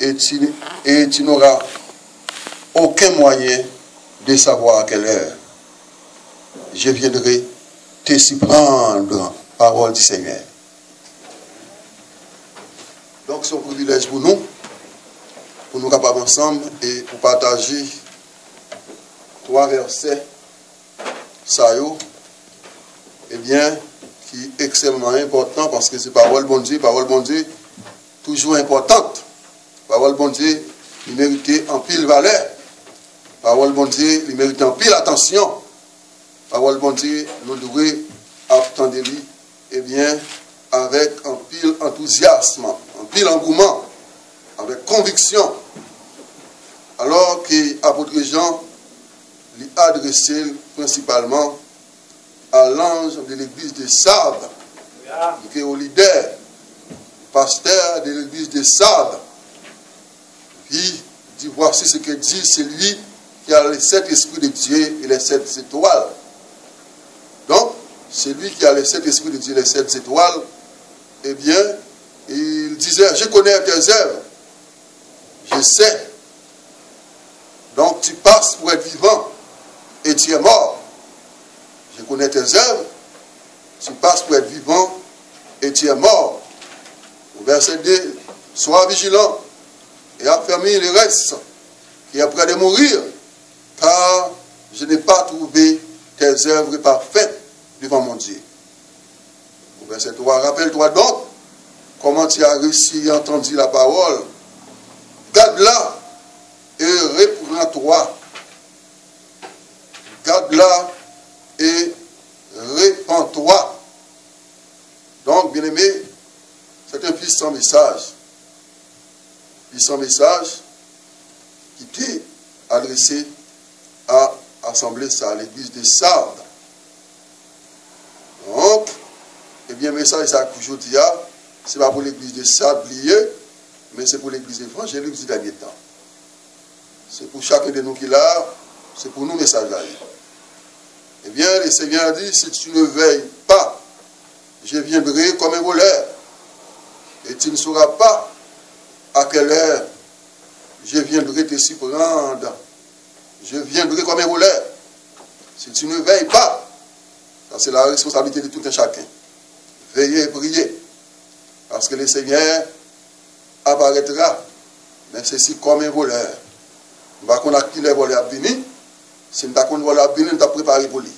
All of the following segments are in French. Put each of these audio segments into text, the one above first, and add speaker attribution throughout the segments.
Speaker 1: et tu, n'auras aucun moyen de savoir à quelle heure je viendrai te surprendre, parole du Seigneur. Donc c'est un privilège pour nous, pour nous capables ensemble et pour partager trois versets, ça eh bien, qui est extrêmement important parce que c'est parole bon Dieu, parole bon Dieu, toujours importante. Parole bon Dieu, il méritait en pile valeur. Parole bon Dieu, il méritait en pile attention. Parole bon Dieu, nous devons attendre lui, eh bien, avec un pile enthousiasme, un pile engouement, avec conviction. Alors que l'apôtre Jean lui a adressé principalement à l'ange de l'église de Sardes, qui est au leader, pasteur de l'église de Sardes. Puis, dit voici ce que dit celui qui a les sept esprits de Dieu et les sept étoiles. Donc, celui qui a les sept esprits de Dieu et les sept étoiles, eh bien, il disait, je connais tes œuvres, je sais. Donc, tu passes pour être vivant et tu es mort. Je connais tes œuvres, tu passes pour être vivant et tu es mort. Au verset 2, sois vigilant et affermis le reste qui est près de mourir, car je n'ai pas trouvé tes œuvres parfaites devant mon Dieu. Verset 3, rappelle-toi donc comment tu as réussi à entendre la parole. Garde-la et reprends-toi. Garde-la et répands-toi. Donc, bien aimé, c'est un puissant message. Puissant message qui était adressé à l'Assemblée à l'église de Sardes. Donc, eh bien, message ça que je dis, ce n'est pas pour l'église de Sardes mais c'est pour l'église évangélique du dernier temps. C'est pour chacun de nous qui l'a, c'est pour nous message là. Eh bien, le Seigneur a dit, si tu ne veilles pas, je viendrai comme un voleur. Et tu ne sauras pas à quelle heure s'y prendre, je viendrai comme un voleur. Si tu ne veilles pas, ça c'est la responsabilité de tout un chacun. Veillez et priez, parce que le Seigneur apparaîtra, mais ceci comme un voleur. Ba kon ak ki le vole ap vini, se mta kon vole ap vini, mta prepari pou li.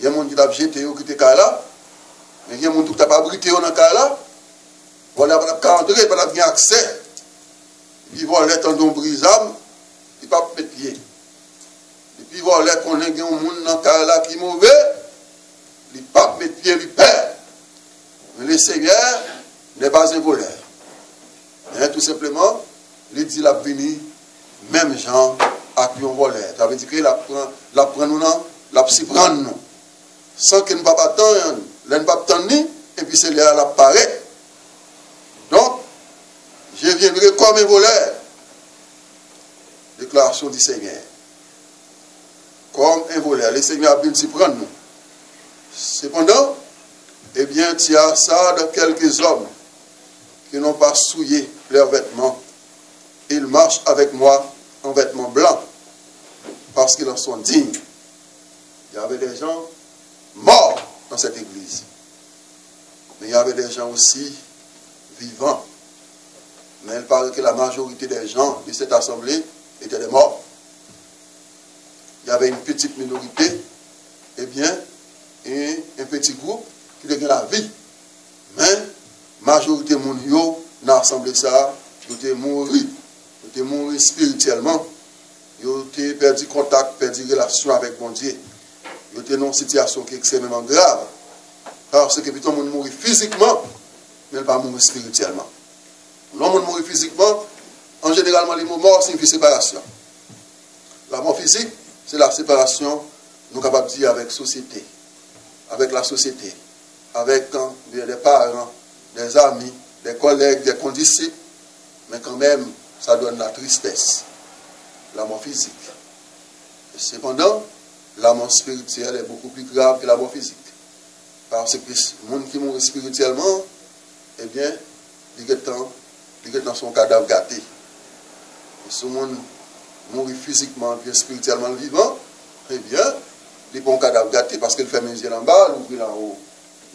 Speaker 1: Gen moun ki tap jete yo ki te ka la, men gen moun tou ki tap abrite yo nan ka la, vole ap ap ka andre, pa la vini akse, vi vole tan don brizam, li pa pet liye. E pi vo lè konen gen yon moun nan kare la ki mouve, li pa pet liye, li per. Men le seigneur, ne pas un voleur. Men tout sepleman, li di la vini, menm jan, ak yon voleur. Ta ve di ki la pren nou nan, la psi pren nou. San ke nou pa patan yon, lè nou pa patan ni, epi se lè la parek. Donk, je viendrai kom un voleur. Du Seigneur. Comme un voleur. Le Seigneur a bien s'y prendre nous. Cependant, eh bien, tu as ça de quelques hommes qui n'ont pas souillé leurs vêtements. Ils marchent avec moi en vêtements blancs parce qu'ils en sont dignes. Il y avait des gens morts dans cette église. Mais il y avait des gens aussi vivants. Mais il paraît que la majorité des gens de cette assemblée étaient des morts. Il y avait une petite minorité, eh bien, et un petit groupe qui devient la vie. Mais, majorité de mondiale dans l'assemblée, ça, ils étaient morts. Ils étaient morts spirituellement. Ils ont perdu contact, perdu relation avec mon Dieu. Ils étaient dans une situation qui est extrêmement grave. Parce que plutôt, on mourir physiquement, mais pas mourir spirituellement. Non, L'homme mourir physiquement, en général, les mots morts signifient séparation. La mort physique, c'est la séparation, nous capables de dire, avec société, avec la société, avec des parents, des amis, des collègues, des condisciples, mais quand même, ça donne la tristesse, la mort physique. Cependant, la mort spirituelle est beaucoup plus grave que la mort physique. Parce que le monde qui meurt spirituellement, eh bien, il est dans son cadavre gâté. E sou moun mouri fizikman, pi espiritualman vivan, prebyen, li pon kadav gati, paske li fèmè zye lan ba, louvri lan ou.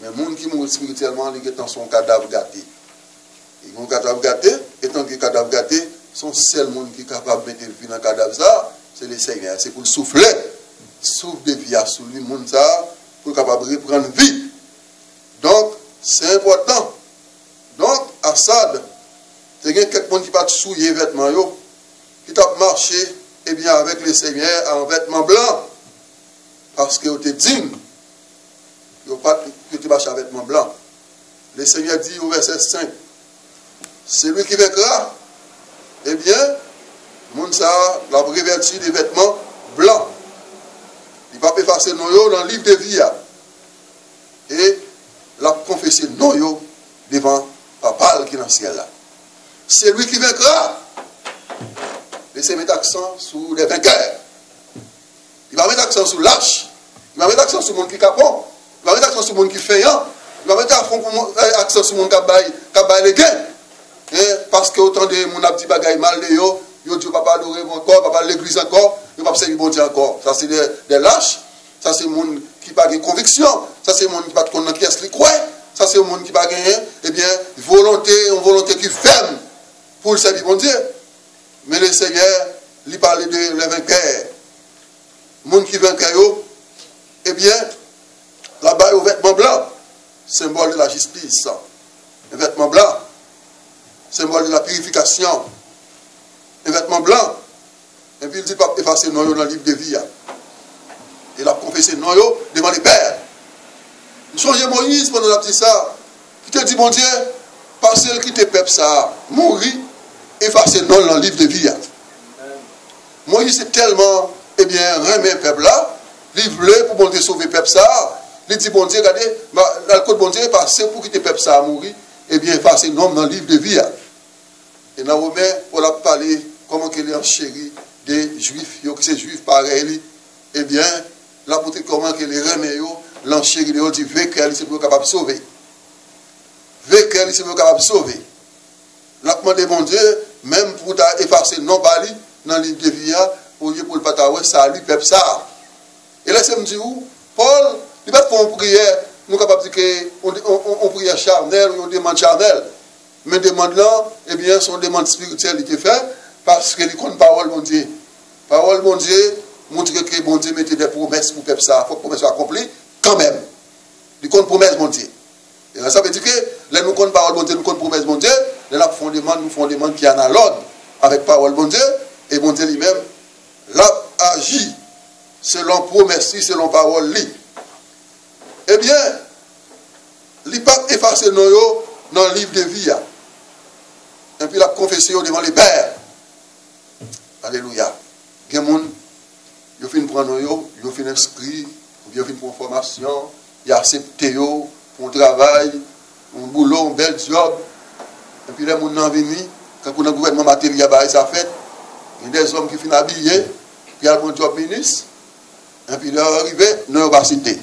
Speaker 1: Men moun ki mouri spiritualman, li getan son kadav gati. E moun kadav gati, etan ki kadav gati, son sel moun ki kapab mette vi nan kadav sa, se le seigne, se pou l'soufle, souf de vi a sou li moun sa, pou kapab repren vi. Donk, se important. Donk, Asad, te gen kek moun ki pat souye vetman yo, ki tap marche, ebyen eh avèk le sènyè an vètman blan, paske yo te din, yo pat ki te bache an vètman blan. Le sènyè di yo versè 5, selou ki vèk la, ebyen, eh moun sa la breverti de vètman blan. Di pa pe fase nou yo nan liv de viya, e la konfese nou yo devan papal ki nan sènyè la. Selou ki vèk la, se met aksan sou le venkèr. Il va met aksan sou lâche, il va met aksan sou moun ki kapon, il va met aksan sou moun ki feyan, il va met aksan sou moun kabay le gen. Paske otan de moun ap di bagay mal de yo, yo di yo papa adore moun kor, papa l'eglise ankor, yo pap se yi bon di ankor. Sa se de lâche, sa se moun ki pa gen konviksyon, sa se moun ki pa kon nan kyes li kwe, sa se moun ki pa gen, ebyen, volonté, yon volonté ki ferme pou l'sevi bon diye. men le Seigneur li pale de le venkèr. Moun ki venkèr yo, ebyen, la baye ou vetman blan, sembol de la jispis. Le vetman blan, sembol de la purifikasyon. Le vetman blan, epi il di pa efase non yo nan lib de viya. El ap konfese non yo devan le pèr. Sonje Moïse, pwè nan ap ti sa, ki te di, bon Dieu, pase el ki te pep sa, mouri, efase non lan liv de vi ya. Moïse se telman, ebyen, remen pep la, liv le pou bon diye sove pep sa, li di bon diye, gade, al kote bon diye, pase pou ki te pep sa a mouri, ebyen, efase non lan liv de vi ya. E nan wome, ou la pale, koman ke li an cheri de juif, yo ki se juif pare li, ebyen, la pote koman ke li remen yo, lan cheri de yo di veke li se pou kapab sove. Veke li se pou kapab sove. Lapman de bon Diyo, menm pou ta efakse non bali nan li devya ou ye pou l'patawe sali pep sa. E la se mdi ou, Paul, li bat pou an priye, nou kapap di ke an priye charnel ou an demande charnel. Men demande lan, ebyen son demande spirituel li te fe, paske li kon parol bon Diyo. Parol bon Diyo, montre ke bon Diyo mette de promes pou pep sa. Fok promes akompli, kanmen. Li kon promes bon Diyo. E la sa pe di ke, le nou kon parol bon Diyo, nou kon promes bon Diyo, de la fondement, nous fondement qui en a l'ordre avec parole bon Dieu, et bon Dieu lui-même, l'a agi selon promessi, selon parole li. Ebyen, eh li pa efase nou yo nan liv de viya. Epi la konfese yo devan li per. Aleluya. Gen moun, yo fin pran nou yo, yo fin inskri, yo fin pran formasyon, yo asepte yo, pran travay, pran boulon, bel job, epi le moun nan vini, kakou nan gouvenman materya ba e sa fet, yon de zom ki fin abye, pi al moun job minis, epi le an arrive, nan yon va site.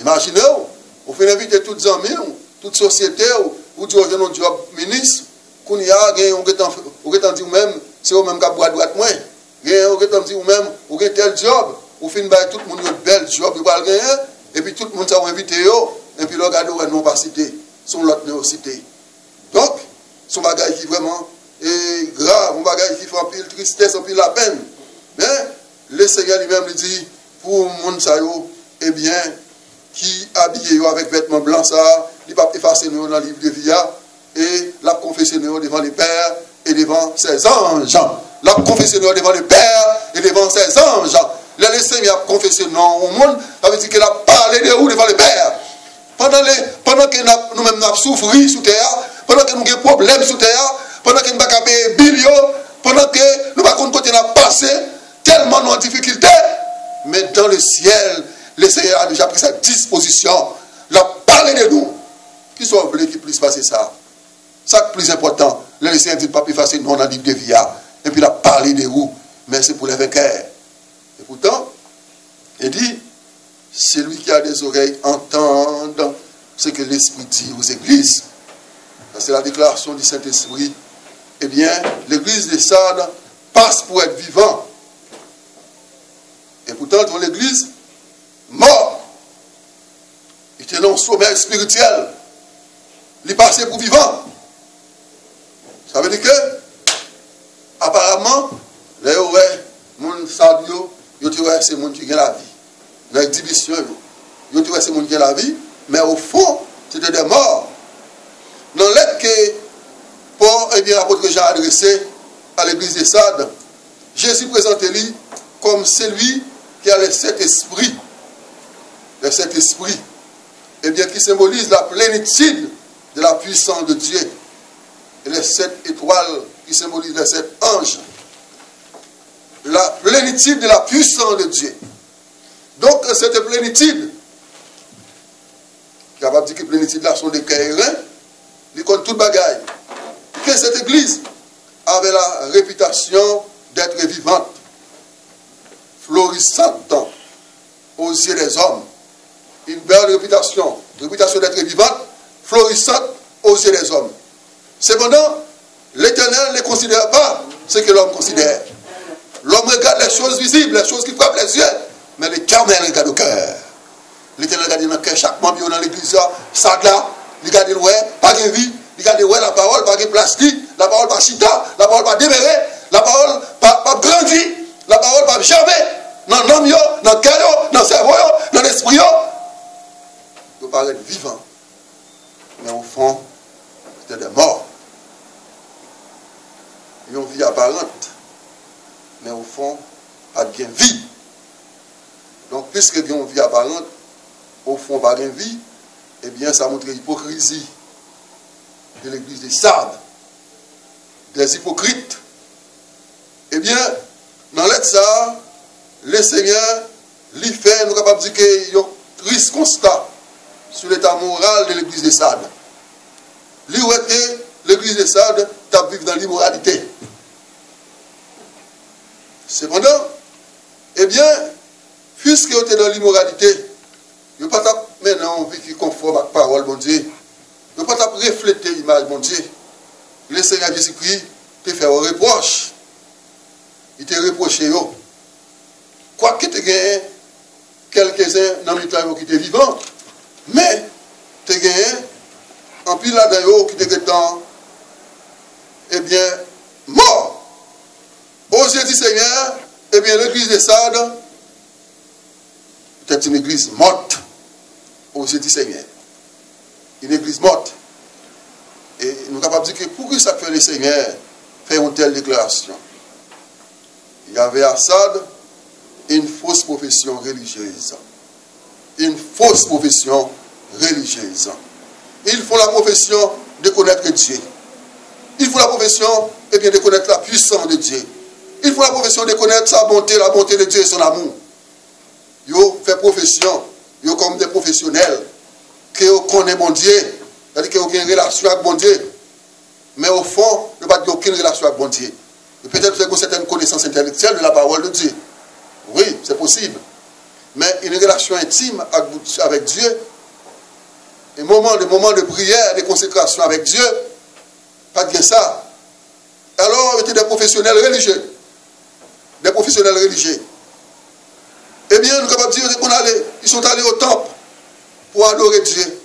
Speaker 1: Imagine ou, ou fin evite tout zanmi ou, tout sosyete ou, ou diyo jenon job minis, koun ya gen yon getan di ou men, se ou men kap gwa dwat mwen, gen yon getan di ou men, ou gen tel job, ou fin bay tout moun yon bel job, yon bal gen yon, epi tout moun sa ou invite yo, epi lor gado wè non va site, son lot ne yo site. Donk, son bagay ki vreman e grav, son bagay ki fwa pil tristès, son pil la pen. Men, le seigneur li mèm li di, pou moun sa yo, ebyen, ki abye yo avèk vètman blan sa, li pap efase nou nan liv de viya, e la konfese nou devan li pèr, e devan se zanjan. La konfese nou devan li pèr, e devan se zanjan. Le le seigneur konfese nou ou moun, avè di ke la pale de ou devan li pèr. Pendan ke nou mèm nou ap soufri sou teya, pendant que nous avons des problèmes sous terre, pendant que nous avons des billions, pendant que nous ne pouvons pas passer, tellement nous en difficulté, mais dans le ciel, le Seigneur a déjà pris sa disposition. Il a parlé de nous. Qui soit voulu qui puisse passer ça? Ça le plus important. Le Seigneur dit pas plus facile, non, on a dit de vie. Et puis il a parlé de vous, mais c'est pour les vainqueurs. Et pourtant, il dit, celui qui a des oreilles entende ce que l'Esprit dit aux églises. C'est la déclaration du Saint-Esprit eh bien, l'église des Sardes passe pour être vivant. Et pourtant, dans l'église, mort, il était dans le sommeil spirituel. Il passait pour vivant. Ça veut dire que, apparemment, les ouais, mon sadio, c'est monde qui gagne la vie. Dans l'exhibition, c'est monde qui gagne la vie, mais au fond, c'était des morts. Dans l'aide que Paul, eh bien, l'apôtre Jean a adressé à l'église de Sade, Jésus présentait lui comme celui qui a le Saint-Esprit. Le Saint-Esprit, eh bien, qui symbolise la plénitude de la puissance de Dieu. Et les sept étoiles qui symbolisent les sept anges. La plénitude de la puissance de Dieu. Donc, cette plénitude, capable de dire que plénitude là sont des caïrins, il compte toute bagaille. Que cette église avait la réputation d'être vivante, florissante aux yeux des hommes. Une belle réputation, réputation d'être vivante, florissante aux yeux des hommes. Cependant, l'Éternel ne considère pas ce que l'homme considère. L'homme regarde les choses visibles, les choses qui frappent les yeux, mais l'éternel regarde au cœur. L'Éternel regarde dans le cœur, chaque membre dans l'église, ça là, il regarde ouais, pas de vie, Li gade wè la parol pa ge plastik, la parol pa chita, la parol pa demere, la parol pa grandi, la parol pa jame, nan nom yo, nan kè yo, nan servo yo, nan espri yo. Yo paret vivan, men ou fon, te de mor. Yon vi aparente, men ou fon, pa gen vi. Don, piske gen yon vi aparente, ou fon pa gen vi, ebyen eh sa montre hipokrizi. de l'église des Sardes, des hypocrites, eh ebyen, nan let sa, le semyen, li fè nou kapab di ke yon tris konstat sou l'état moral de l'église des Sardes. Li wè ke l'église des Sardes tap vive nan l'immoralité. Sependan, ebyen, eh fiske yo te nan l'immoralité, yo patap menan vi ki konform ak parol bon diye, Yo pat ap reflete imaj moun diye. Le Seigneur Jésus-Christ te fè ou reproche. I te reproche yo. Kwa ki te genye, kelke zè nan mi ta yo ki te vivan. Me, te genye, an pi la da yo ki te getan, ebyen, eh mor. Oje di Seigneur, ebyen, eh l'Eglise de Sade, te pti l'Eglise mot. Oje di Seigneur. Une église morte. Et nous sommes capables de dire que pourquoi ça fait le Seigneur faire une telle déclaration Il y avait Sade une fausse profession religieuse. Une fausse profession religieuse. Il faut la profession de connaître Dieu. Il faut la profession eh de connaître la puissance de Dieu. Il faut la profession de connaître sa bonté, la bonté de Dieu et son amour. Yo fait profession, yo comme des professionnels, que yo connaît mon Dieu, c'est-à-dire que yo une relation avec mon Dieu. Mais au fond, ne pas aucune relation avec mon Dieu. Peut-être que vous avez certaine connaissance intellectuelle de la parole de Dieu. Oui, c'est possible. Mais une relation intime avec Dieu, des moments, des moments de prière, de consécration avec Dieu, pas de ça. Alors, ils étaient des professionnels religieux. Des professionnels religieux. Eh bien, nous sommes capables de dire qu'on allait, ils sont allés au temple pour adorer Dieu.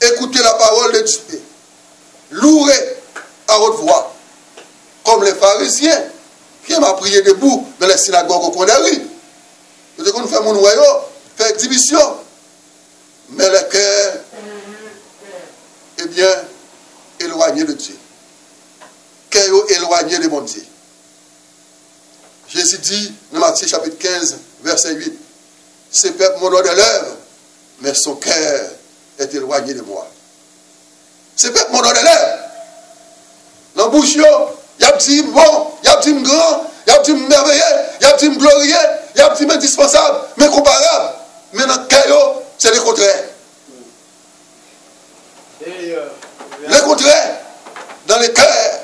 Speaker 1: Écouter la parole de Dieu. Louer à haute voix. Comme les pharisiens qui m'a prié debout dans les synagogues au coin des rues. Qu'on fait mon noyau, fait exhibition. Mais le cœur, eh bien, éloigné de Dieu. Cœur éloigné de mon Dieu. Jésus dit dans Matthieu chapitre 15, verset 8, Ce peuple mon de l'œuvre, mais son cœur est éloigné de moi. Se pep moun an elè. Nan bouch yo, yap ti bon, yap ti mgran, yap ti mmerveye, yap ti mgloriye, yap ti mendispensable, menkomparable. Men nan kayo, se le kontrè. Le kontrè, dan le kèr.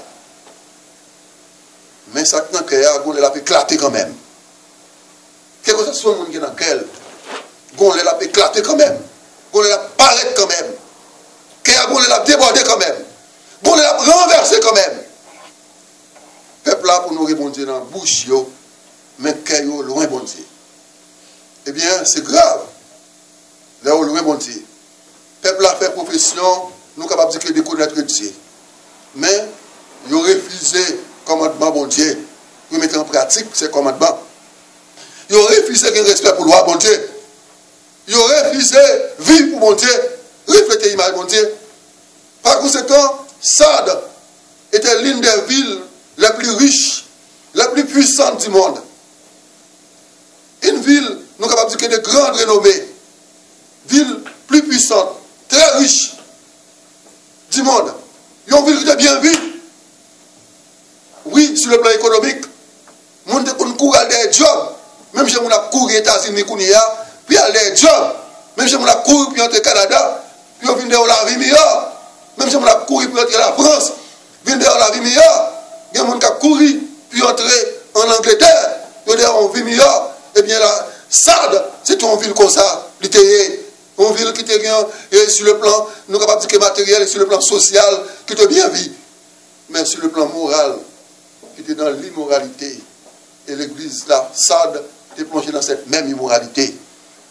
Speaker 1: Men sak nan kèr, goun el ap eklate kan men. Kè kon sa sou moun gen nan kèl, Gon lè la pe klate kèmèm. Gon lè la paret kèmèm. Kè ya gon lè la deborde kèmèm. Gon lè la renverse kèmèm. Pep la pou nou rebondye nan bouch yo, men kè yo louen bondye. Ebyen, eh se grav. Lè yo louen bondye. Pep la fè profesyon, nou kapap di kè de konnetre diye. Men, yo refize komadman bondye. Yo mette en pratik se komadman. Yo refize gen respect pou lwa bondye. Yo refize viv pou bon Diyo, reflete imaj bon Diyo. Par konsekant, Sad ete l'in de vil la pli riche, la pli puissante di moun. In vil nou kapap di ke de grand renome, vil pli puissante, tre riche di moun. Yon vil ki de bien vi. Oui, sou le plan ekonomik, moun te kon kou al de job, menm jen moun ap kou re tasin ni kouni ya, puis aller jobs. Même si on a couru puis entrer au Canada, puis on vient de la vie meilleure. Même si on a couru pour entrer en France, vient de la vie meilleure. Il y a des gens qui ont couru puis entrer en Angleterre, puis en vie meilleure. Eh bien, la SAD, c'est une ville comme ça, littéraire. Une ville qui était bien, et sur le plan, nous capables de dire matériel, et sur le plan social, qui était bien vie. Mais sur le plan moral, qui était dans l'immoralité. Et l'église, la SAD, était plongée dans cette même immoralité.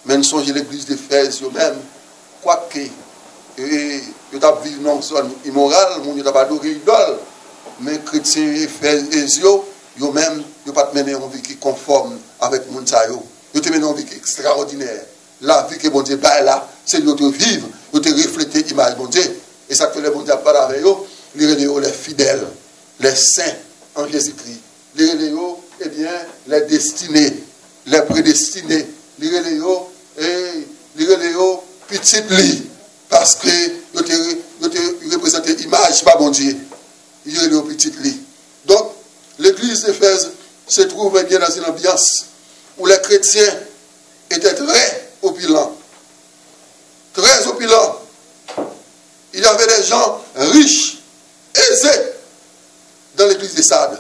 Speaker 1: men sonje l'Eglise de Fès yo men, kwa ke, e, e, yo tap viv nan zon imoral, moun yo tap adore idol, men kretien yo e Fès yo, yo men, yo pat menen yon vi ki konform avèk moun sa yo. Yo te menen yon vi ki ekstraordinèr. La vi ki bon diye ba la, se yo te viv, yo te reflete imaj bon diye. E sa ke le bon diye apar avè yo, li rele yo le fidèl, le sèn an Jésus-Kri. Li rele yo, ebyen, eh le destinè, le predestinè, li rele yo, et les petites lits. Parce que ils représentent l'image, pas bon Dieu. Ils sont petites lits. Donc, l'église d'Éphèse se trouve bien dans une ambiance où les chrétiens étaient très opulents. Très opulents. Il y avait des gens riches, aisés, dans l'église de Sade.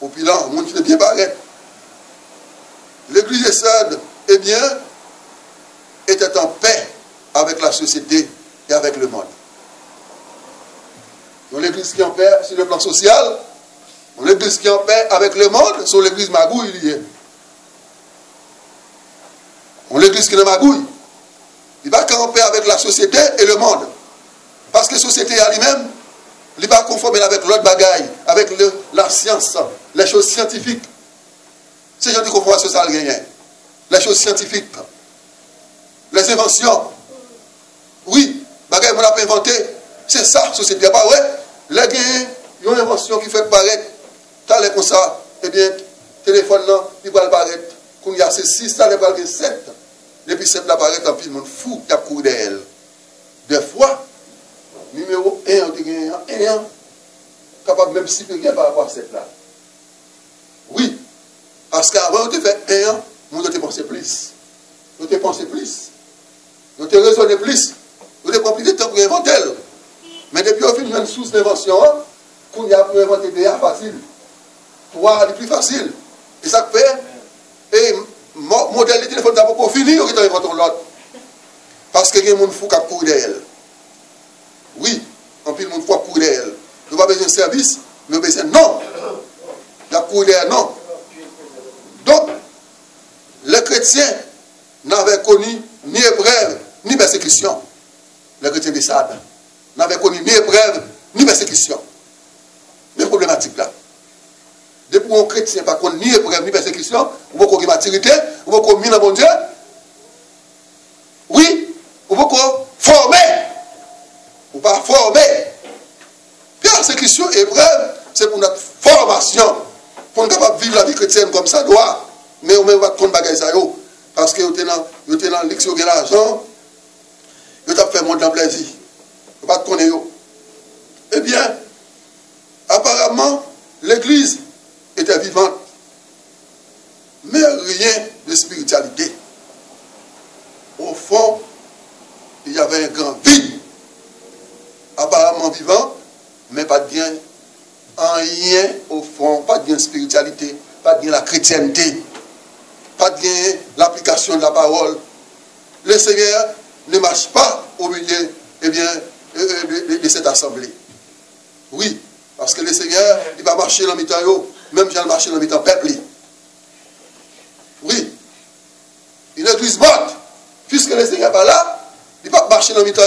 Speaker 1: Opulents, le monde qui bien paraître. L'église de Sade, eh bien, était en paix avec la société et avec le monde. Donc l'église qui est en paix sur le plan social, l'église qui est en paix avec le monde, sur l'église magouille liée. On l'église qui est magouille. Il va en paix avec la société et le monde. Parce que la société elle-même, il va conformer avec l'autre bagaille, avec la science, les choses scientifiques. C'est gens qui conforment à ce. les choses scientifiques, les inventions. Oui, bagay moun ap inventè, se sa, sosète pa wè, lè gen yon invensyon ki fèk paret, talè kon sa, ebyen, telefon nan, li bal paret, koun ya se 6, talè bal gen 7, depi 7 la paret, an pi moun fou kap kou de el. De fwa, nimeyo 1 an te gen, 1 an, kapab mèm si pe gen par rapport 7 la. Oui, paske avan an te fè 1 an, pense plis. Nou te pense plis. Nou te rezone plis. Nou te komplike te pou inventel. Men depi ou fin men sous l'invensyon an, koun ya pou invente de ya fasil. Pou wa li pli fasil. E sak pe, e model li telefon da pou pou fini ou ki te inventon lot. Paske gen moun fou kap kou de el. Oui, an pil moun fou kap kou de el. Nou pa bezen servis, nou bezen non. La kou de el non. Chrétiens n'avaient connu ni épreuve, ni persécution. Les chrétiens de Sade n'avait connu ni épreuve, ni persécution. Mais problématique là. Depuis un chrétien pas connu ni épreuve, ni persécution, ou de maturité, ou pas mis dans bon Dieu. Oui, ou pas former. Ou pas former. Persécution, épreuve, c'est pour notre formation. Pour nous vivre la vie chrétienne comme ça doit. Mais on ne va pas compte bagaille ça Parce que vous êtes dans l'X, vous avez l'argent, vous avez fait monde dans plaisir. Pas connaître. Eh bien, apparemment, l'église était vivante, mais rien de spiritualité. Au fond, il y avait un grand vide, apparemment vivant, mais pas de bien, en rien au fond, pas de bien spiritualité, pas de bien la chrétienté, pas de l'application de la parole. Le Seigneur ne marche pas au milieu eh bien, euh, euh, de, de, cette assemblée. Oui, parce que le Seigneur, il va marcher dans mi-temps, même si il marcher dans mi-temps peuple. Oui, une église morte, puisque le Seigneur n'est pas là, il ne va pas marcher dans mi-temps,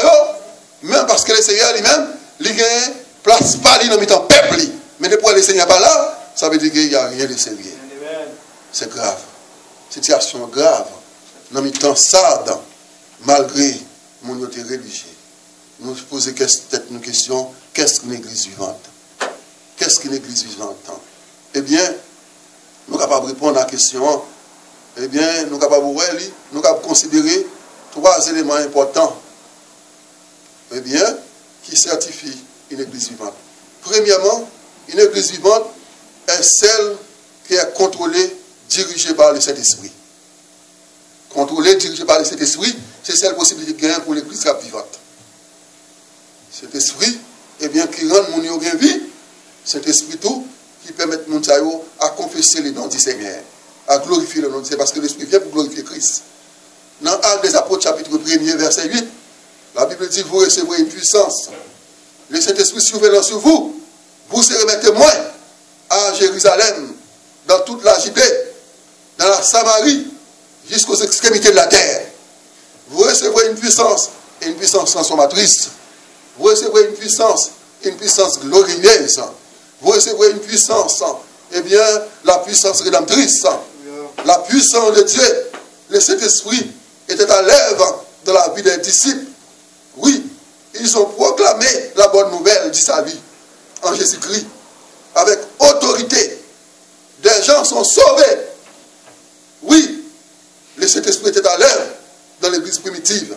Speaker 1: même parce que le Seigneur lui-même, il gagne place pas dans mi-temps peuple. Mais depuis que le Seigneur n'est pas là, ça veut dire qu'il n'y a rien de sérieux. C'est grave. sityasyon grav nan mi tan sardan malgre moun yote religye. Nou pose tet nou kesyon, kes ki n'eglise vivante? Kes ki n'eglise vivante? Eh ebyen, nou kapab repon nan kesyon, ebyen, eh nou kapab ouwe li, nou kapab konsidere 3 eleman important ebyen, eh ki certifi in eglise vivante. Premyaman, in eglise vivante, e sel ki e kontrole dirigée par le Saint-Esprit. Contrôlée, dirigée par le Saint-Esprit, c'est celle possibilité de gagner pour l'église vivante. Cet esprit, eh bien, qui rend mon yo bien vie, cet esprit tout, qui permet mon à confesser les noms du Seigneur, à glorifier le nom du Seigneur, parce que l'esprit vient pour glorifier Christ. Dans Actes des Apôtres, chapitre 1er, verset 8, la Bible dit, vous recevrez une puissance. Le Saint-Esprit survenant sur vous, vous serez témoins à Jérusalem, dans toute la Judée, Samarie, jusqu'aux extrémités de la terre. Vous recevrez une puissance, et une puissance transformatrice. Vous recevrez une puissance, une puissance glorieuse. Vous recevrez une puissance, eh bien, la puissance rédemptrice, la puissance de Dieu. Le Saint-Esprit était à l'œuvre dans la vie des disciples. Oui, ils ont proclamé la bonne nouvelle du salut en Jésus-Christ avec autorité. Des gens sont sauvés. Oui, le Saint-Esprit était à l'œuvre dans l'église primitive.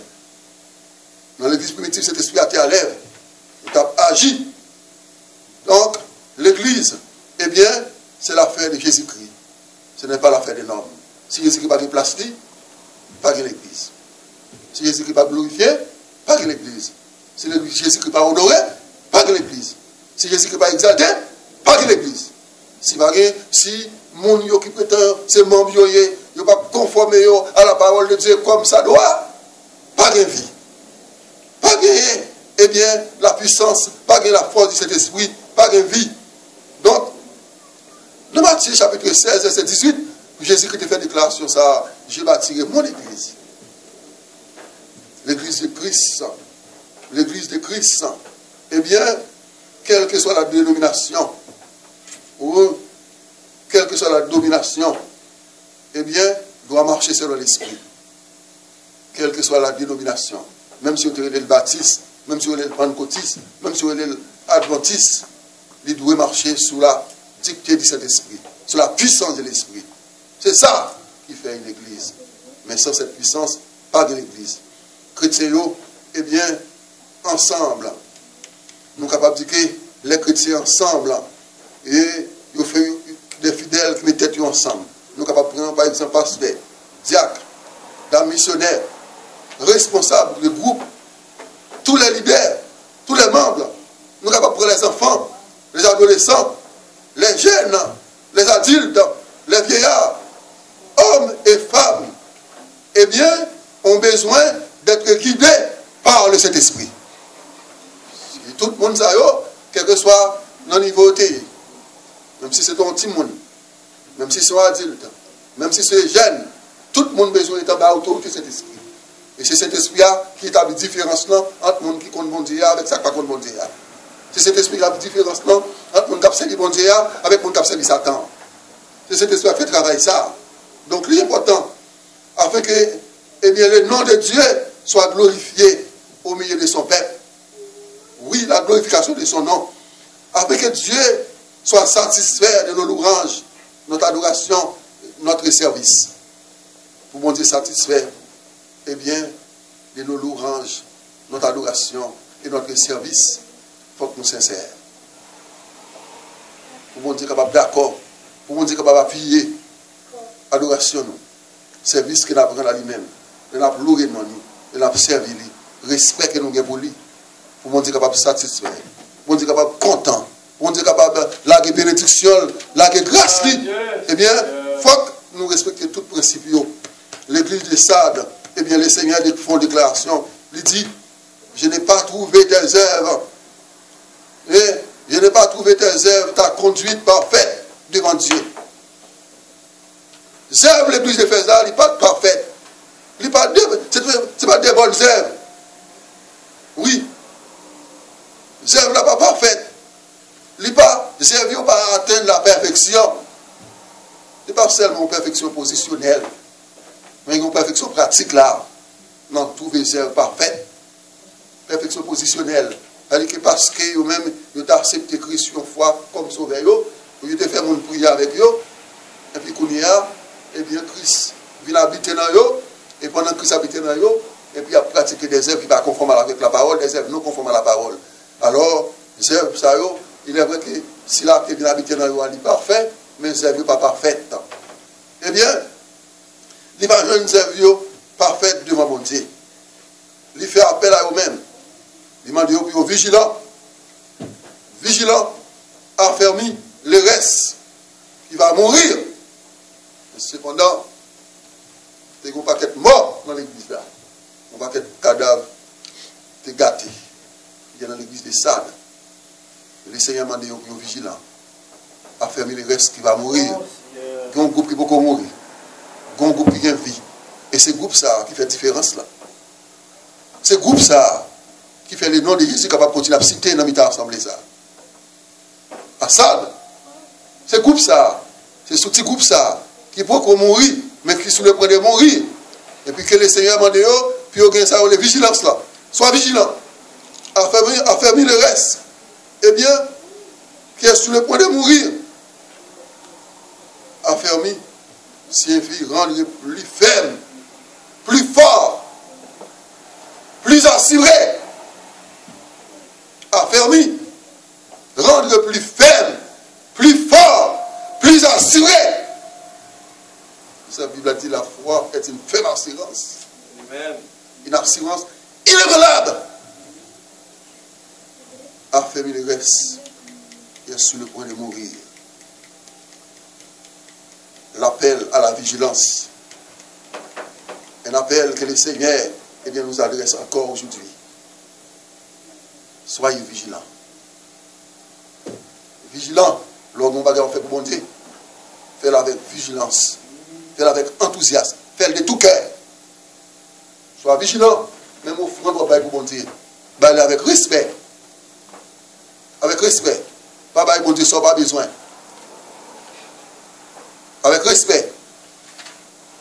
Speaker 1: Dans l'église primitive, cet esprit a été à l'œuvre. Il a agi. Donc, l'église, eh bien, c'est l'affaire de Jésus-Christ. Ce n'est pas l'affaire des normes. Si Jésus-Christ n'a pas de place, pas de l'église. Si Jésus-Christ n'a pas glorifié, pas de l'église. Si Jésus-Christ n'a pas honoré, pas de l'église. Si Jésus-Christ n'a pas exalté, pas de l'église. Si si mon yo qui prétend, c'est mon yo, ne pas conformer à la parole de Dieu comme ça doit, pas de vie. Pas gagner, eh bien, la puissance, pas gagner la force de cet esprit, pas gagner vie. Donc, dans Matthieu chapitre 16, verset 18, Jésus-Christ fait déclaration ça, je bâtirai mon église. L'église de Christ, l'église de Christ, eh bien, quelle que soit la dénomination, ou quelle que soit la domination, eh bien, doit marcher selon l'esprit. Quelle que soit la dénomination même si on est le baptiste, même si on est le pentecôtiste, même si on est l'adventiste, il doit marcher sous la dictée du Saint-Esprit, sous la puissance de l'Esprit. C'est ça qui fait une église. Mais sans cette puissance, pas de l'église. Chrétiens, eh bien, ensemble, nous sommes capables de dire que les chrétiens ensemble, et ils des fidèles qui mettent ensemble. Nous capables de prendre, par exemple, pasteur, diacre, d'un missionnaire, responsables du groupe, tous les leaders, tous les membres, nous capables pour les enfants, les adolescents, les jeunes, les adultes, les vieillards, hommes et femmes, eh bien, ont besoin d'être guidés par le Saint-Esprit. tout le monde sait, quel que soit le niveau de même si c'est un petit monde, même si c'est un adulte, même si c'est jeune, tout le monde a besoin d'être autorité de cet esprit. Et c'est cet esprit-là qui établit différence entre le monde qui compte bon Dieu avec ça qui ne compte bon Dieu. C'est cet esprit qui établit différence entre le monde qui servi bon Dieu avec le monde qui servi Satan. C'est cet esprit qui fait travailler ça. Donc l'important, afin que eh bien, le nom de Dieu soit glorifié au milieu de son peuple. Oui, la glorification de son nom. Afin que Dieu soit satisfait de nos louanges, notre adoration, notre service. Pour mon Dieu satisfait, eh bien, de nos louanges, notre adoration et notre service, il faut que nous sincères. Pour mon Dieu capable d'accord, pour mon Dieu capable d'appuyer, adoration nous, service que nous apprend à lui-même, nous avons loué nous, nous avons servi lui, respect que nous avons pour lui, pour mon Dieu capable de satisfaire, pour mon Dieu capable content, mon Dieu capable de la bénédiction, la grâce, eh bien, il faut que nous respections tout principe. L'église de Sade, eh bien, le Seigneur font déclaration. Il dit, je n'ai pas trouvé tes œuvres. Et Je n'ai pas trouvé tes œuvres, ta conduite parfaite devant Dieu. Zèvres, l'église de Fesa, il n'est pas parfaite. Ce n'est pas, pas des bonnes œuvres. Oui. Zèvres n'est pas parfaite. li pa jevyo pa anten la perfeksyon. Li pa selman perfeksyon posisyonel. Men yon perfeksyon pratik la. Nan touve zev parfet. Perfeksyon posisyonel. Ali ki paske yo men yo ta aksepte kris yon fwa kom sove yo. Yo te fè moun priya vek yo. Epi kouni ya. Ebyen eh kris vin abite nan yo. E pwennan kris abite nan yo. Epi ap pratike de zev ki pa konformal avek la parol. De zev nou konformal la parol. Alors, zev sa yo. il est vrai que si la qui vient habiter dans le roi, il est parfait, mais le service pas parfait. Eh bien, il va une service parfaite devant mon Dieu. Il fait appel à eux-mêmes. Il m'a dit, oh, puis oh, vigilant, vigilant, affermi, le reste, il va mourir. Cependant, il y a un paquet mort dans l'église là. Un paquet cadavre, t'es gâté. Il y a dans l'église des Sades. Le seye mande yo yon vijilan. A fermi le res ki va mouri. Gon goup ki poko mouri. Gon goup ki gen vi. E se goup sa ki fe diferans la. Se goup sa ki fe le nan de Jezi kapap kontin ap site nan mita asemble sa. Asad. Se goup sa. Se souti goup sa. Ki poko mouri. Men ki sou le prene mouri. E pi ke le seye mande yo. Pi yo gen sa yo le vigilans la. Soa vijilan. A fermi le res. Eh bien, qui est sous le point de mourir. Affermi signifie rendre plus ferme, plus fort, plus assuré affermi, rendre plus ferme, plus fort, plus assuré. La Bible a dit la foi est une ferme assurance. Une assurance Il est sur le point de mourir. L'appel à la vigilance. Un appel que le Seigneur eh bien, nous adresse encore aujourd'hui. Soyez vigilants. Vigilants. Lorsqu'on va faire pour bon Dieu, faites-le avec vigilance. Faites-le avec enthousiasme. Faites-le de tout cœur. Soyez vigilants. Même offrande pour bon Dieu. Baillez avec respect. Respect. Pas bailler bon Dieu, sans pas besoin. Avec respect.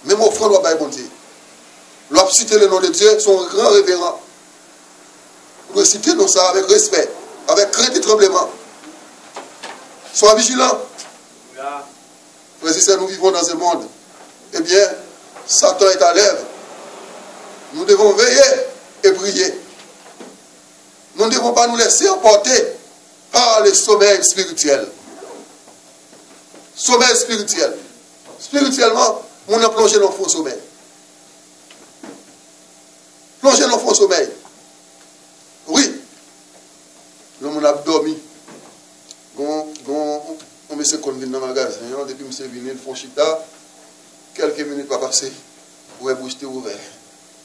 Speaker 1: Même offrande pour bon Dieu. Lorsque citer le nom de Dieu, son grand révérend citer nous ça avec respect, avec crainte et tremblement. Sois vigilant. Frères nous vivons dans un monde. Eh bien, Satan est à l'œuvre. Nous devons veiller et prier. Nous ne devons pas nous laisser emporter par le sommeil spirituel. Sommeil spirituel. Spirituellement, moun an plonje nan fon sommeil. Plonje nan fon sommeil. Oui. Loun moun ap dormi. Gon, gon, on mese kon vin nan magazin, yon depi mse vinil fon chita, kelke minute pa pase, ouwe bouj te ouve,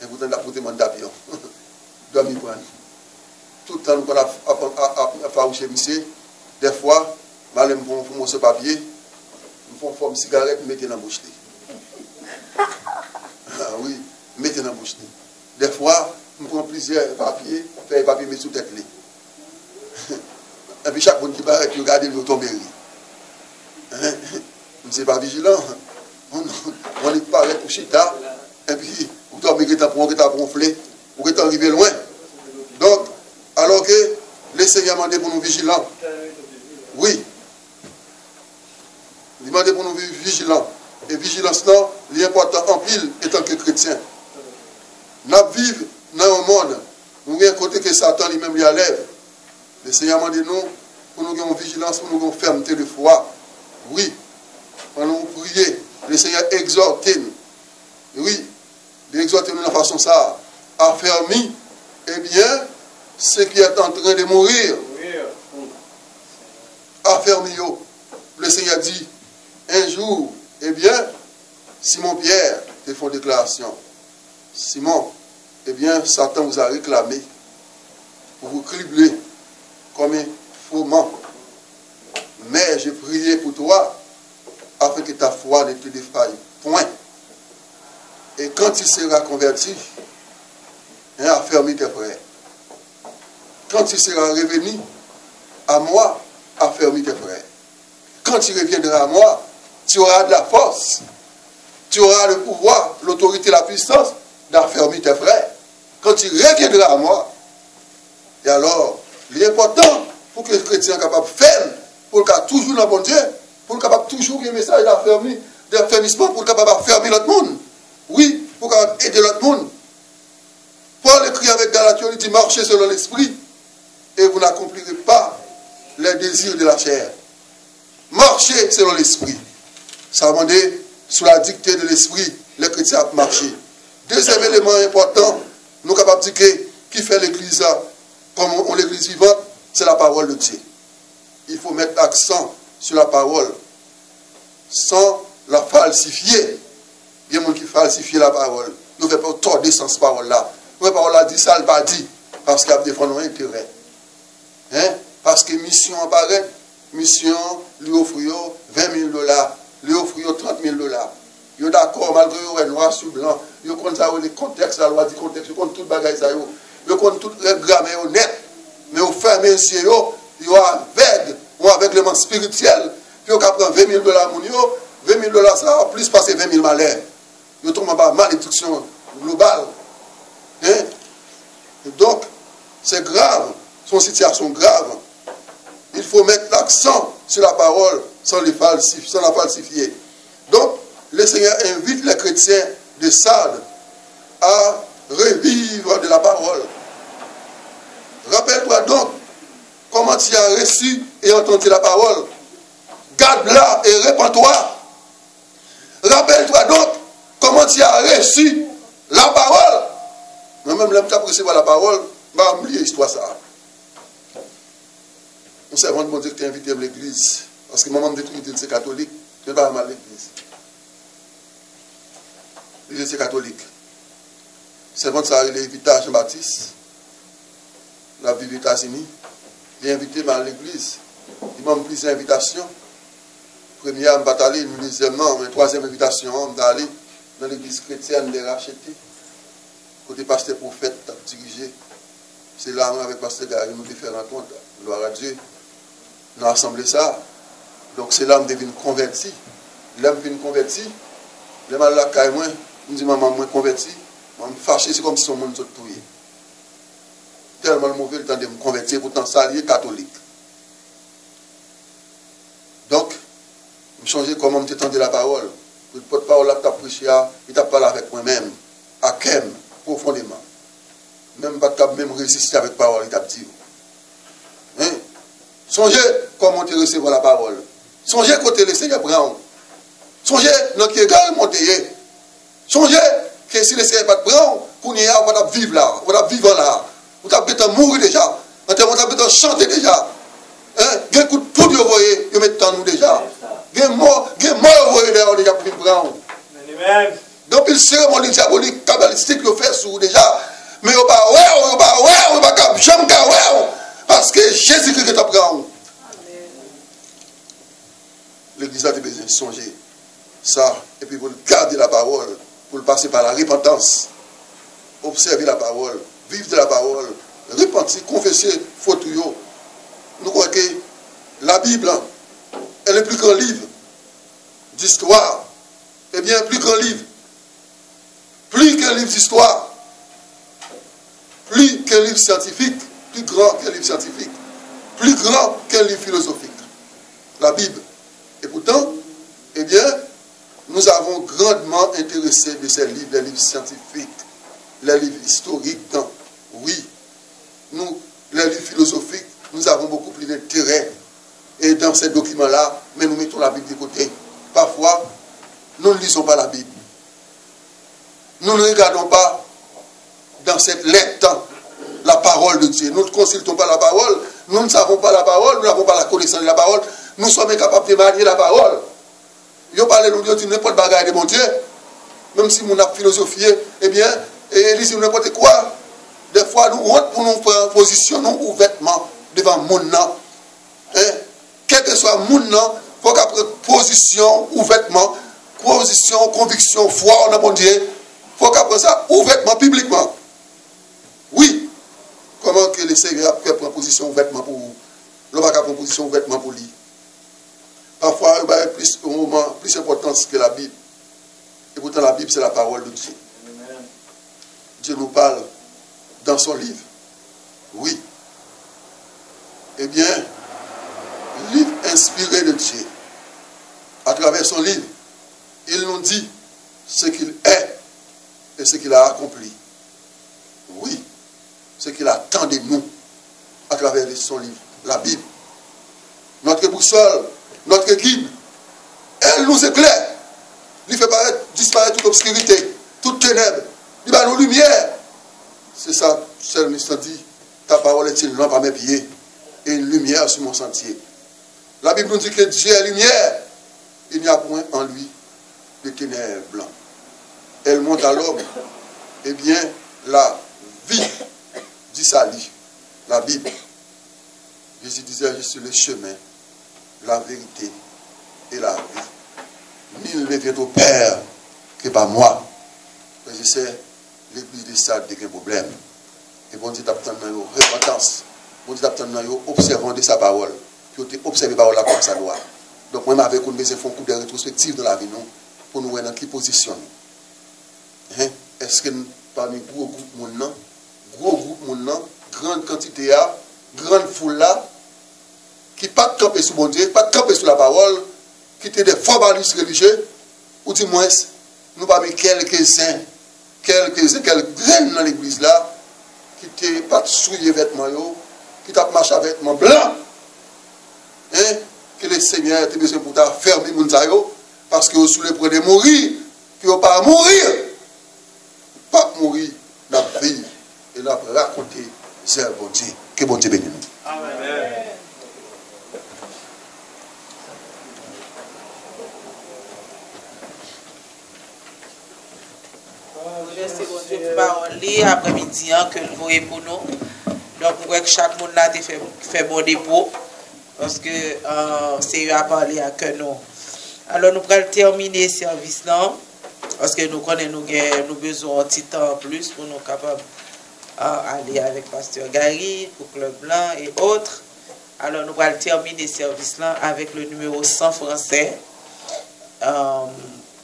Speaker 1: e boutan la pote man dap yon. Dormi pou an. toutan nou kon ap fawouche misye, defwa, malem pou moun se papye, moun fon fom sigaret, mette nan bouch li. Oui, mette nan bouch li. Defwa, moun kon plizye papye, feye papye mette sou tet li. Epi chak moun ki barek, yo gade yo tombe li. Moun se pa vijilan, moun li parek pou chita, epi, ou tombe ki ta pron, ki ta pronfle, ou ki ta rive lwen, Alors que le Seigneur m'a pour nous vigilants. Oui. Il m'a pour nous vigilants. Et vigilance là, l'important en pile étant que chrétien. Nous vivons dans un monde, nous avons un côté que Satan lui-même lui enlève. Le Seigneur m'a dit nous, pour nous une vigilance, pour nous avoir fermeté de foi. Oui. Quand nous prions, le Seigneur exhorte nous. Oui. Il exhorte nous de la façon ça. Affermi, eh bien, ce qui est en train de mourir. Affermi. Le Seigneur dit, un jour, eh bien, Simon Pierre te une déclaration. Simon, eh bien, Satan vous a réclamé pour vous cribler comme un froment j'ai prié pour toi afin que ta foi ne te défaille point. Et quand tu seras converti, hein, affermis tes frères. Quand tu seras revenu à moi, affermis tes frères. Quand tu reviendras à moi, tu auras de la force, tu auras le pouvoir, l'autorité, la puissance d'affermir tes frères. Quand tu reviendras à moi, et alors, l'important pour que le chrétien soit capable de faire, pour qu'il toujours dans bon Dieu, pour qu'il capable toujours un message d'affermissement, pour qu'il capable d'affermir l'autre monde. Oui, pour qu'il aider l'autre monde. Paul écrit avec Galatio, il dit marchez selon l'esprit et vous n'accomplirez pas les désirs de la chair. Marchez selon l'esprit. Ça a demandé, sous la dictée de l'esprit, les chrétiens marché. Deuxième élément important, nous capables de dire qui fait l'église comme on l'église vivante, c'est la parole de Dieu. Il faut mettre l'accent sur la parole sans la falsifier. Il y a des gens qui falsifient la parole. Nous ne faisons pas torder sans cette parole-là. La parole a dit ça, elle pas dit. Parce qu'elle défend nos intérêts. Hein? Paske misyon barek, misyon li ofri yo 20.000 dolar, li ofri yo 30.000 dolar. Yo d'akor malgre yo renwa sou blan, yo kon sa yo li konteks la lwa di konteks, yo kon tout bagay sa yo, yo kon tout le grame yo net, me yo ferme siye yo, yo avèd, yo avèk lèman spirityel, pi yo ka pran 20.000 dolar moun yo, 20.000 dolar sa yo, plus pase 20.000 malèr. Yo ton mwen ba malediksyon global. Hein? Donk, se grav, son situation grave. Il faut mettre l'accent sur la parole sans, la falsifier. Donc, le Seigneur invite les chrétiens de Sade à revivre de la parole. Rappelle-toi donc comment tu as reçu et entendu la parole. Garde-la et répands-toi. Rappelle-toi donc comment tu as reçu la parole. Moi-même, là, je recevoir la parole, je vais oublier l'histoire ça. Mwen servante mwen dik te invite m l'eglise. Paske maman m dik mwen dik se katolik. Mwen pa m al l'eglise. L'eglise se katolik. Servante sa yon evita a Jean-Baptiste. La vivi Kazini. Yon invite m al l'eglise. Yon m plis invitation. Premye m batale. Yon lise m nan. Mwen troasem invitation. M dali nan l'eglise kretian de Rachete. Kote paste profet tap dirije. Se la m avè paste gari. Mwen te fè renkonte. Gloire a Dieu. nan asemble sa. Donk se la m devine konverti. La m vine konverti, le man la kay mwen, m di maman mwen konverti, man m fache, se kom si son moun sot touye. Telman mouvel tan de m konverti, poutan sa liye katolik. Donk, m chanje koman m te tende la parol. Pot parol la ta prishya, li ta pala vek mwen men, akem, profondeman. Men m bat kap men m reziste avek parol, li ta pti yo. Hein? Sonje koman te resevo la parol. Sonje kote le seye brown. Sonje nan ki gare monteye. Sonje ke si le seye pat brown, kounye a wad ap vive la, wad ap vivan la. Wad ap betan mouri deja. Wad ap betan chante deja. Gen kout poud yo voye, yo met tan nou deja. Gen mor, gen mor voye deja deja pou vive brown. Don pil seremoni diabolik, kabalistik yo fè sou deja. Men yo ba wè, yo ba wè, yo ba kap jam ka wè ou. Parce que Jésus-Christ est prendre. L'église a besoin de songer ça, et puis pour garder la parole, pour passer par la repentance, observer la parole, vivre de la parole, repentir, confesser faute. Nous croyons que la Bible est le plus grand livre d'histoire. Eh bien, plus grand livre. Plus qu'un livre d'histoire. Plus qu'un livre scientifique. Plus grand qu'un livre scientifique. Plus grand qu'un livre philosophique. La Bible. Et pourtant, eh bien, nous avons grandement intéressé de ces livres, les livres scientifiques, les livres historiques. Oui, nous, les livres philosophiques, nous avons beaucoup plus d'intérêt et dans ces documents-là, mais nous mettons la Bible de côté. Parfois, nous ne lisons pas la Bible. Nous ne regardons pas dans cette lettre la parole de Dieu. Nous ne consultons pas la parole. Nous ne savons pas la parole. Nous n'avons pas la connaissance de la parole. Nous sommes incapables de manier la parole. Yo parle nous de n'importe bagaille de mon Dieu. Même si nous avons philosophié, eh bien, et dit n'importe quoi. Des fois, nous rentrons pour nous faire position ouvertement devant mon nom. Hein? quel que soit le monde, il faut qu'après position ouvertement, position, conviction, foi en bon Dieu, il faut qu'après ça, ouvertement, publiquement. Oui. Comment que les Seigneur prend position ouvertement pour vous L'on va prendre position ouvertement pour lui. Parfois, il y a plus, un moment plus important que la Bible. Et pourtant, la Bible, c'est la parole de Dieu. Dieu nous parle dans son livre. Oui. Eh bien, livre inspiré de Dieu, à travers son livre, il nous dit ce qu'il est et ce qu'il a accompli. Oui, ce qu'il attend de nous à travers son livre, la Bible. Notre boussole, notre guide, elle nous éclaire. Il fait disparaître toute obscurité, toute ténèbre. Il va nous lumière. C'est ça, seul dit, ta parole est une lampe à mes pieds et une lumière sur mon sentier. La Bible nous dit que Dieu est lumière. Il n'y a point en lui de ténèbres. Elle montre à l'homme, eh bien, la vie du salut. La Bible. Jésus disait, je suis le chemin, la vérité et la vie. Nul ne vient au Père que par moi. je sais, l'église de ça a un problème. Et bon Dieu t'attend dans repentance. Bon Dieu t'attend dans observant de sa parole. Puis tu observé la parole comme ça doit. Donc moi avec nous besoin faire un coup de rétrospective dans la vie nous pour nous voir dans quelle position. Hein? Est-ce que parmi gros groupe mon gwo goup moun nan, gran kantite ya, gran foule la, ki pat kampe sou bon diye, pat kampe sou la parol, ki te de formalist religye, ou di mwens, nou pa mi kelke zin, kelke zin, kelke gren nan l'eglise la, ki te pat souye vetman yo, ki tap mache vetman blan, eh, ki le semyen te besen pou ta fermi moun zayo, paske yo sou le prene mouri, ki yo pa mouri, pa mouri nan viv. E nou ap rakonte zèl bon di. Ke bon di beni nou. Amen.
Speaker 2: Verset bon Dieu pou baron li apremidi an ke l'voye pou nou. Donk mwek chak moun nan te fe bon depo. Paske se yo apan li an ke nou. Alon nou pral termine servis nan. Paske nou konen nou gen nou bezon an titan plus pou nou kapab d'aller euh, avec Pasteur Gary, pour Club Blanc et autres. Alors, nous allons terminer ce service là avec le numéro 100 français. Euh,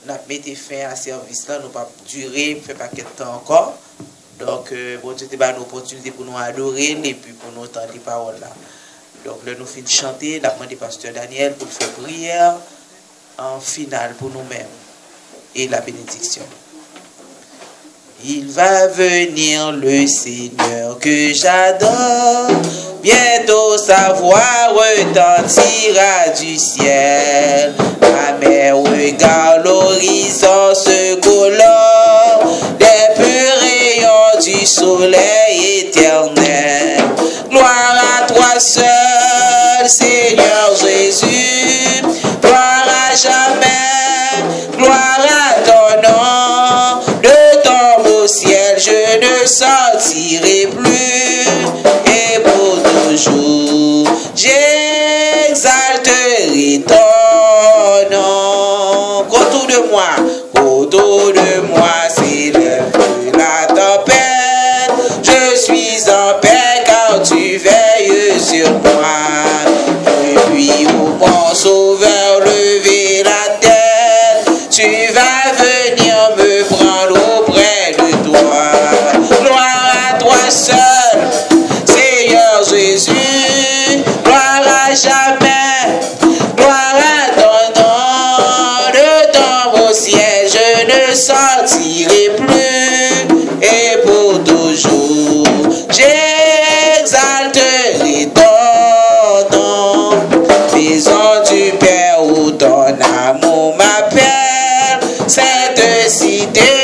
Speaker 2: nous avons mis fin à ce service là, nous pas durer, fait pas de temps encore. Donc, euh, bon Dieu, une opportunité pour nous adorer et puis pour nous entendre les paroles là. Donc, là, nous finissons chanter, la demandé Pasteur Daniel pour faire prière en finale pour nous-mêmes et la bénédiction. Il va venir le Seigneur que j'adore. Bientôt sa voix retentira du ciel. Ma mère regarde l'horizon se colore des purs rayons du soleil éternel. Sortirai plus.
Speaker 3: presidente.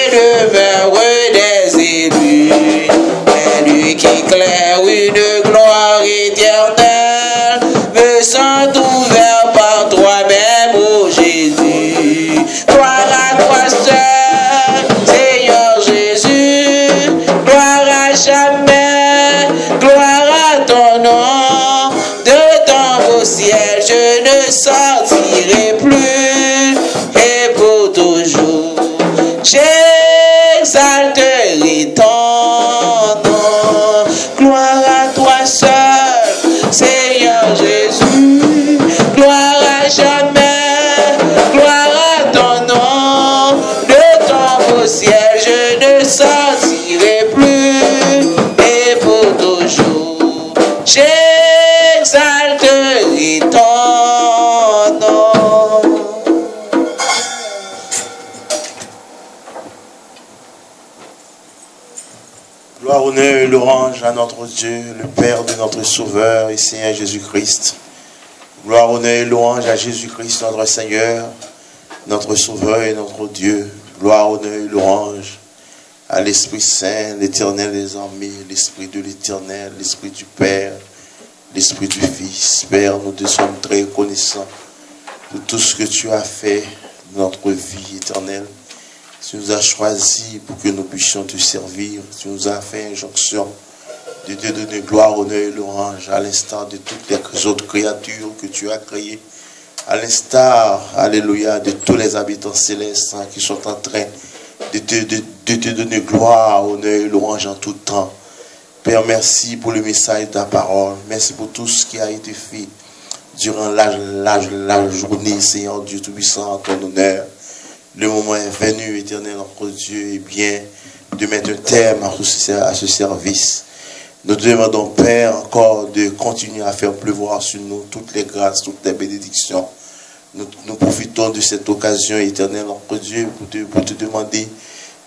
Speaker 3: Louange à notre Dieu, le Père de notre Sauveur et Seigneur Jésus-Christ. Gloire, honneur et louange à Jésus-Christ, notre Seigneur, notre Sauveur et notre Dieu. Gloire, honneur et louange à l'Esprit Saint, l'Éternel des armées, l'Esprit de l'Éternel, l'Esprit du Père, l'Esprit du Fils. Père, nous te sommes très reconnaissants de tout ce que tu as fait dans notre vie éternelle. Tu nous as choisis pour que nous puissions te servir. Tu nous as fait injonction de te donner gloire, honneur et louange à l'instar de toutes les autres créatures que tu as créées. À l'instar, alléluia, de tous les habitants célestes hein, qui sont en train de te, donner gloire, honneur et louange en tout temps. Père, merci pour le message de ta parole. Merci pour tout ce qui a été fait durant la, la, journée, Seigneur Dieu Tout-Puissant, ton honneur. Le moment est venu, éternel notre Dieu, et bien de mettre un terme à ce, service. Nous te demandons, Père, encore de continuer à faire pleuvoir sur nous toutes les grâces, toutes les bénédictions. Nous, profitons de cette occasion, éternel notre Dieu, pour te, pour te demander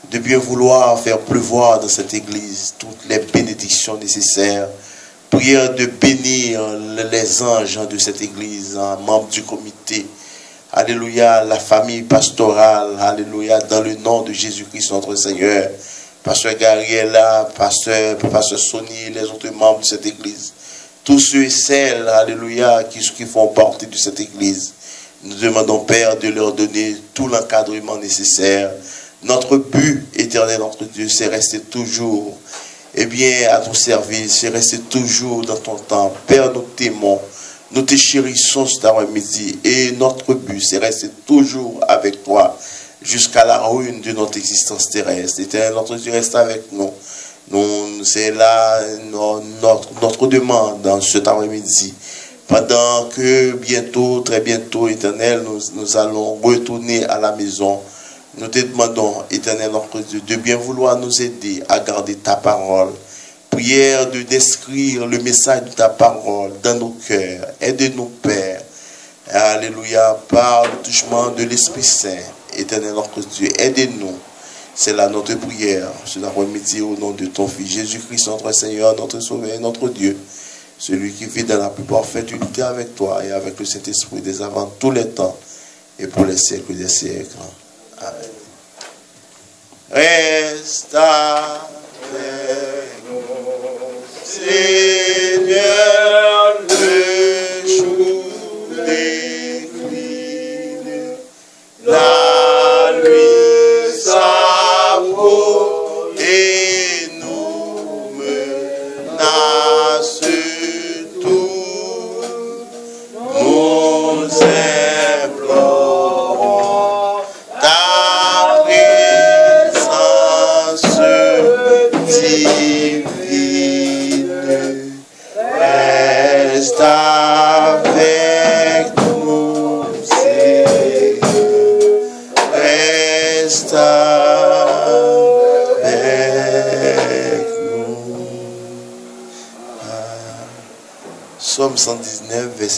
Speaker 3: de bien vouloir faire pleuvoir dans cette église toutes les bénédictions nécessaires. Prière de bénir les anges de cette église, membres du comité. Alléluia, la famille pastorale. Alléluia, dans le nom de Jésus-Christ, notre Seigneur. Pasteur Gabriela, Pasteur, Pasteur Sonny, les autres membres de cette église. Tous ceux et celles, Alléluia, qui, qui font partie de cette église. Nous demandons, Père, de leur donner tout l'encadrement nécessaire. Notre but, éternel, notre Dieu, c'est rester toujours, eh bien, à ton service, c'est rester toujours dans ton temps. Père, nous t'aimons, nous te chérissons cet après-midi, et notre but, c'est rester toujours avec toi, jusqu'à la ruine de notre existence terrestre. Éternel, notre Dieu, reste avec nous. C'est là no- notre, notre demande dans cet après-midi. Pendant que bientôt, très bientôt, éternel, nous, nous allons retourner à la maison. Nous te demandons, éternel notre Dieu, de bien vouloir nous aider à garder ta parole. Prière de décrire le message de ta parole dans nos cœurs. Aide-nous, Père. Alléluia, par le touchement de l'Esprit Saint. Éternel notre Dieu, aidez-nous. C'est là notre prière. Ce après-midi, au nom de ton Fils Jésus-Christ, notre Seigneur, notre Sauveur notre Dieu. Celui qui vit dans la plus parfaite unité avec toi et avec le Saint-Esprit dès avant tous les temps et pour les siècles des siècles. Amen. Тебе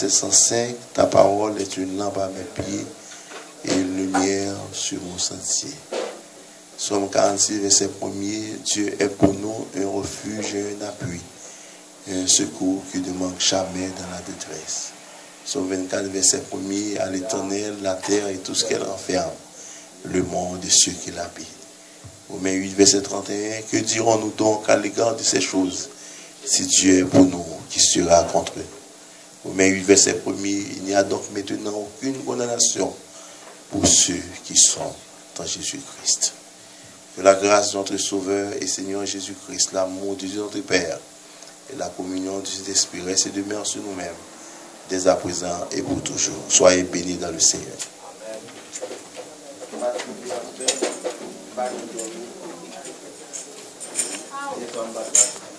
Speaker 3: verset 105. Ta parole est une lampe à mes pieds et une lumière sur mon sentier. Somme 46, verset 1er. Dieu est pour nous un refuge et un appui, un secours qui ne manque jamais dans la détresse. Somme 24, verset 1er. À l'éternel, la terre et tout ce qu'elle renferme, le monde et ceux qui l'habitent. Romains 8, verset 31. Que dirons-nous donc à l'égard de ces choses? Si Dieu est pour nous, qui sera contre eux? Romains 8, verset 1 Il n'y a donc maintenant aucune condamnation pour ceux qui sont en Jésus-Christ. Que la grâce de notre Sauveur et Seigneur Jésus-Christ, l'amour de Dieu notre Père et la communion du Saint-Esprit reste et demeure sur nous-mêmes, dès à présent et pour toujours. Soyez bénis dans le Seigneur.
Speaker 4: Amen.